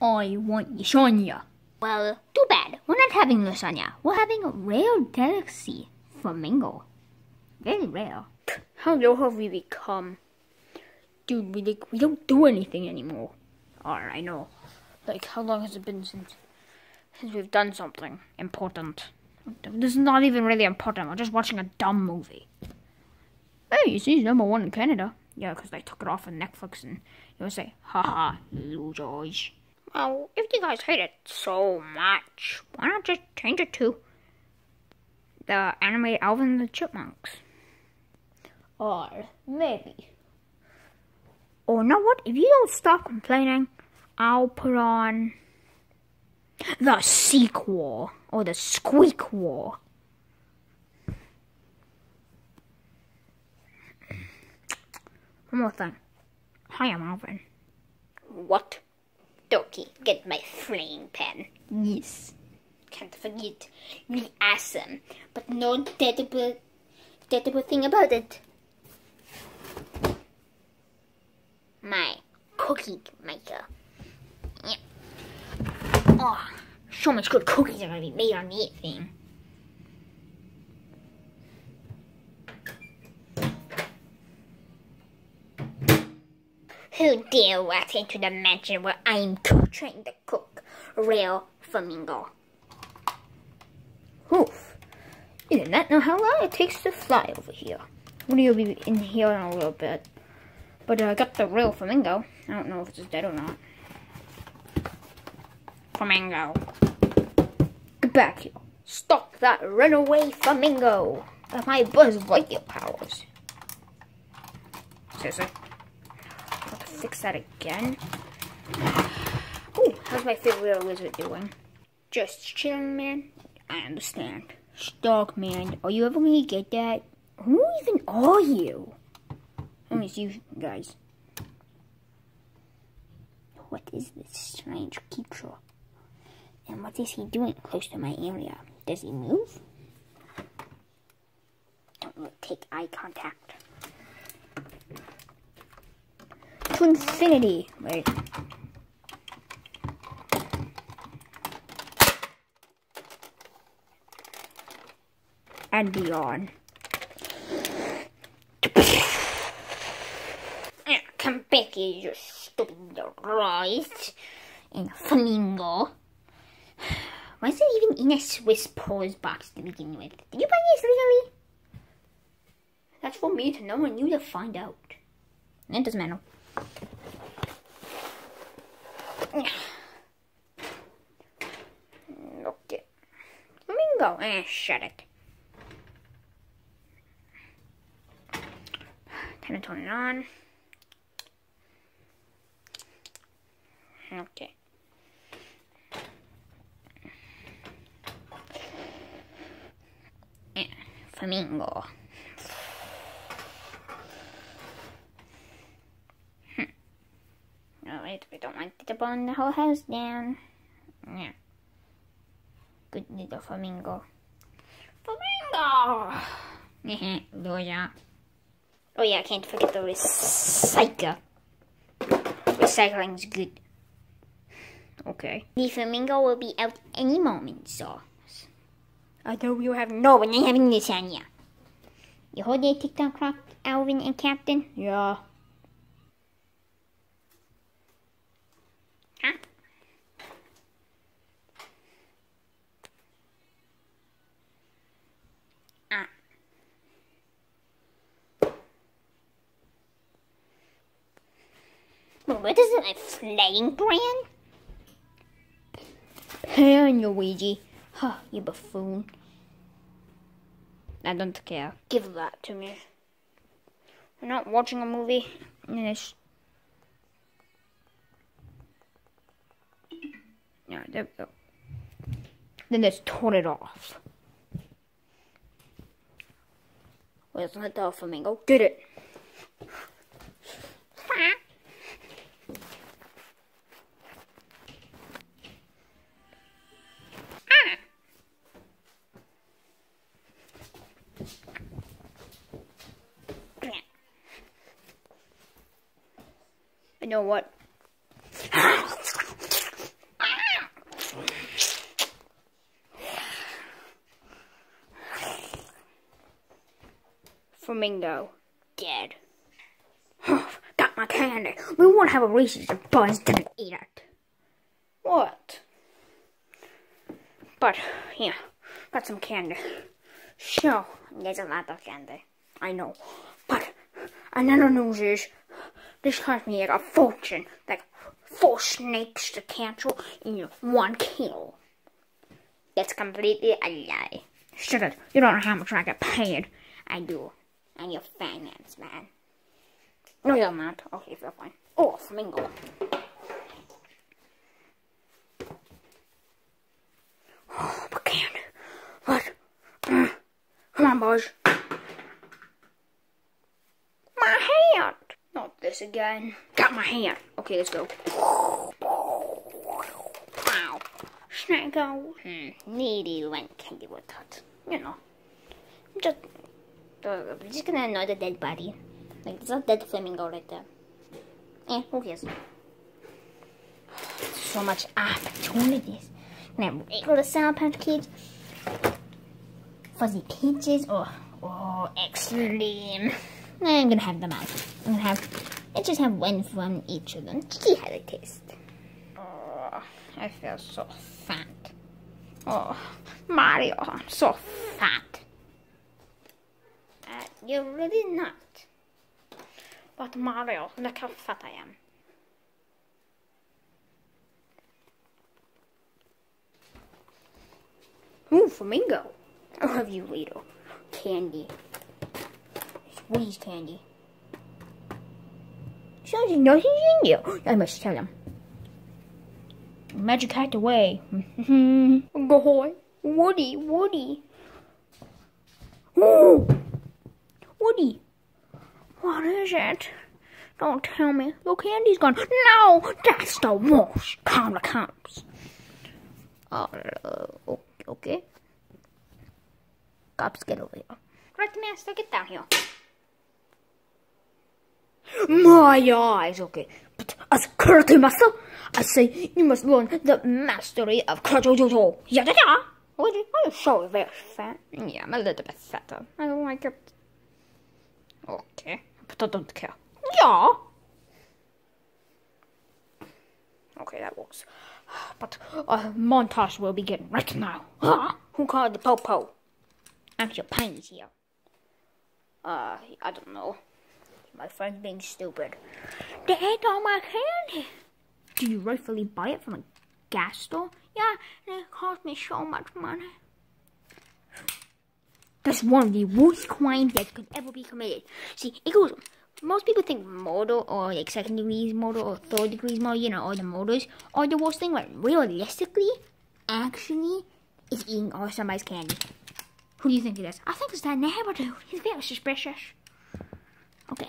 I want lasagna. Well, too bad. We're not having lasagna. We're having a rare delicacy, flamingo. Very rare. How low have we become? Dude, we like we don't do anything anymore. Alright, I know. Like how long has it been since since we've done something important? This is not even really important. We're just watching a dumb movie. Hey, you see, he's number one in Canada. Yeah, because they took it off of Netflix and you would say, haha, losers. Well, if you guys hate it so much, why not just change it to the anime Alvin and the Chipmunks? Or maybe. Or know what? If you don't stop complaining, I'll put on the sequel or the Squeakquel. One more thing. Hi, I'm Alvin. What? Doki, get my frying pan. Yes. Can't forget. Really awesome. But no terrible, terrible thing about it. My cookie maker. Yeah. Oh, so much good cookies are gonna be made on that thing. Who dare walk into the mansion where I'm trying to cook real flamingo? Oof. You did not know how long it takes to fly over here. We'll be in here in a little bit. But uh, I got the real flamingo. I don't know if it's dead or not. Flamingo. Get back here. Stop that runaway flamingo. With my Buzz Lightyear powers. Seriously? Fix that again. Ooh, how's my favorite lizard doing? Just chilling, man. I understand. Stock man, are you ever gonna get that? Who even are you? Only you guys. What is this strange creature? And what is he doing close to my area? Does he move? Don't take eye contact. To infinity. Wait. And beyond. Come back here, you stupid right. And flamingo. Why is it even in a Swiss pose box to begin with? Did you buy this legally? That's for me to know and you to find out. It doesn't matter. Okay. Flamingo. Eh, shut it. Time to turn it on. Okay. Yeah, flamingo. Oh wait, we don't want to burn the whole house down. Yeah. Good little flamingo. Flamingo! Oh, Loya. Oh yeah, I can't forget the recycler. Recycling's good. Okay. The flamingo will be out any moment, so. I thought we were having no, not having lasagna. You hold that Tick-Tock Croc, Alvin and Captain? Yeah. What is it, a flying brand? Pan, Luigi. Huh, you buffoon. I don't care. Give that to me. We're not watching a movie. Yes. Yeah, there we go. Then just turn it off. Where's the dog flamingo? Get it. know what? Flamingo. Dead. Got my candy. We won't have a Reese's Buns to eat it. What? But, yeah. Got some candy. Sure, there's a lot of candy. I know. But, another news is, this cost me like a fortune. Like, four snakes to cancel in one kill. That's completely a lie. Shut it. You don't know how much I get paid. I do. I'm your finance man. No, you're not. Okay, fair fine. Oh, flamingo. Oh, but can't. What? Come on, boys. My hand! Not this again. Got my hand. Okay, let's go. Wow. Snake out. Hmm. Needy went candy with that. You know. Just, uh, just gonna annoy the dead body. Like, there's a dead flamingo right there. Eh, who cares? So much opportunities. Gonna have regular Sour Patch Kids, Fuzzy Peaches, or, or Extreme. I'm gonna have them out. I'm gonna have, let's just have one from each of them. See how they taste. Oh, I feel so fat. Oh, Mario, I'm so fat. Uh, you're really not. But Mario, look how fat I am. Ooh, flamingo. I love you, Lito. Candy. Squeeze candy. In you. I must tell him. Magic hacked away. Go away. Woody, Woody. Ooh. Woody. What is it? Don't tell me. The candy's gone. No, that's the worst kind of cops. Uh, okay. Cops, get over here. Karate, master, get down here. My eyes, okay. But as karate master, I say you must learn the mastery of karate. Yeah, yeah, yeah. Are you so very fat? Yeah, I'm a little bit fatter. I don't like it. Okay, but I don't care. Yeah. Okay, that works. But a montage will begin right now. Huh? Who called the popo? Actually, Pine's here. Uh, I don't know. My friend's being stupid. They ate all my candy. Do you rightfully buy it from a gas store? Yeah, and it cost me so much money. That's one of the worst crimes that could ever be committed. See, it goes. Most people think murder or like second degrees murder or third degrees murder, you know, or the murders are the worst thing. But realistically, actually, it's eating all somebody's candy. Who do you think it is? I think it's that neighbor dude. He's very suspicious. Okay.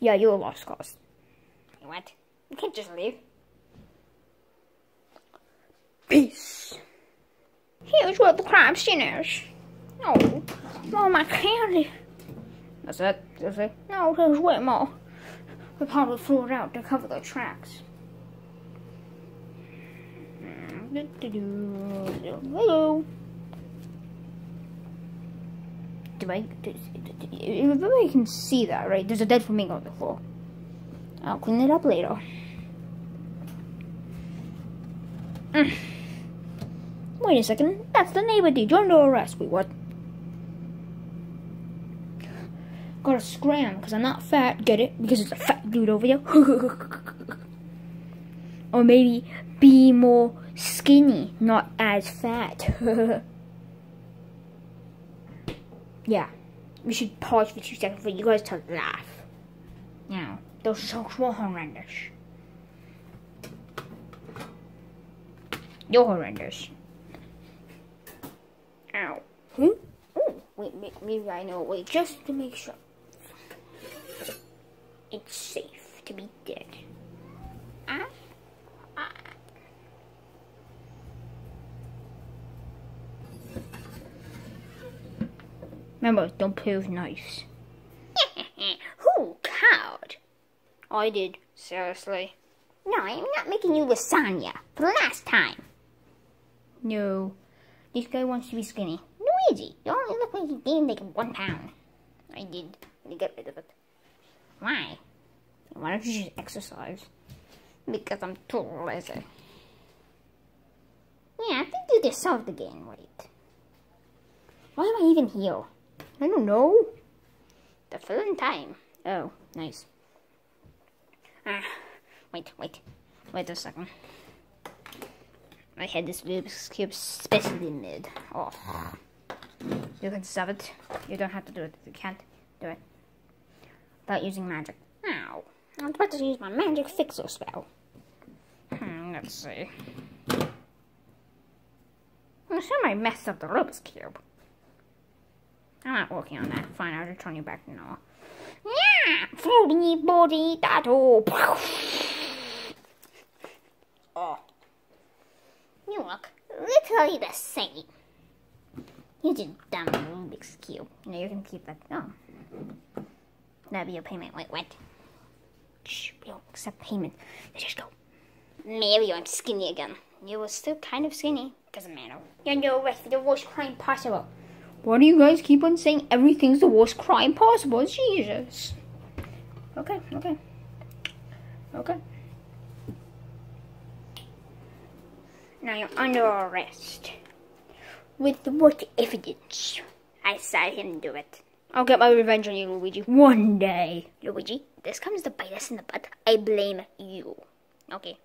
yeah, you're a lost cause. What? You can't just leave. Peace. Here's where the crime scene is. No. Oh, my candy. That's it? That's it? No, there's way more. We probably threw it out to cover the tracks. Mm, Hello. Do I? Do, everybody can see that, right? There's a dead flamingo on the floor. I'll clean it up later. Mm. Wait a second. That's the neighbor dude. You're under arrest. Wait, what? Gotta scram because I'm not fat. Get it? Because it's a fat dude over there. or maybe be more skinny, not as fat. yeah, we should pause for two seconds for you guys to laugh. Now, those jokes were horrendous. You're horrendous. Ow. Hmm? Ooh, Wait, maybe I know. Wait, just to make sure. It's safe to be dead. Remember, don't play with knives. Who cowed? I did, seriously. No, I'm not making you lasagna for the last time. No. This guy wants to be skinny. Luigi, you only look like you gained like one pound. I did. You get rid of it. Why? Why don't you just exercise? Because I'm too lazy. Yeah, I think you deserve to gain weight. Why am I even here? I don't know. The filling time. Oh, nice. Ah, wait, wait. Wait a second. I had this Rubik's Cube specially made. Oh. You can solve it. You don't have to do it. You can't do it. Without using magic. Ow. I'm about to use my magic fixer spell. Hmm, let's see. I'm sure I messed up the Rubik's Cube. I'm not working on that. Fine, I'll return you back now. Yeah! Floaty body, all. Oh. You look literally the same. You just dumb Rubik's Cube. No, you can keep that. Oh. That'll be your payment. Wait, what? Shh, we don't accept payment. Let's just go. Maybe I'm skinny again. You were still kind of skinny. Doesn't matter. You're no way for the worst crime possible. Why do you guys keep on saying everything's the worst crime possible? Jesus. Okay, okay. Okay. Now you're under arrest. With what evidence? I saw him do it. I'll get my revenge on you, Luigi. One day. Luigi, this comes to bite us in the butt. I blame you. Okay,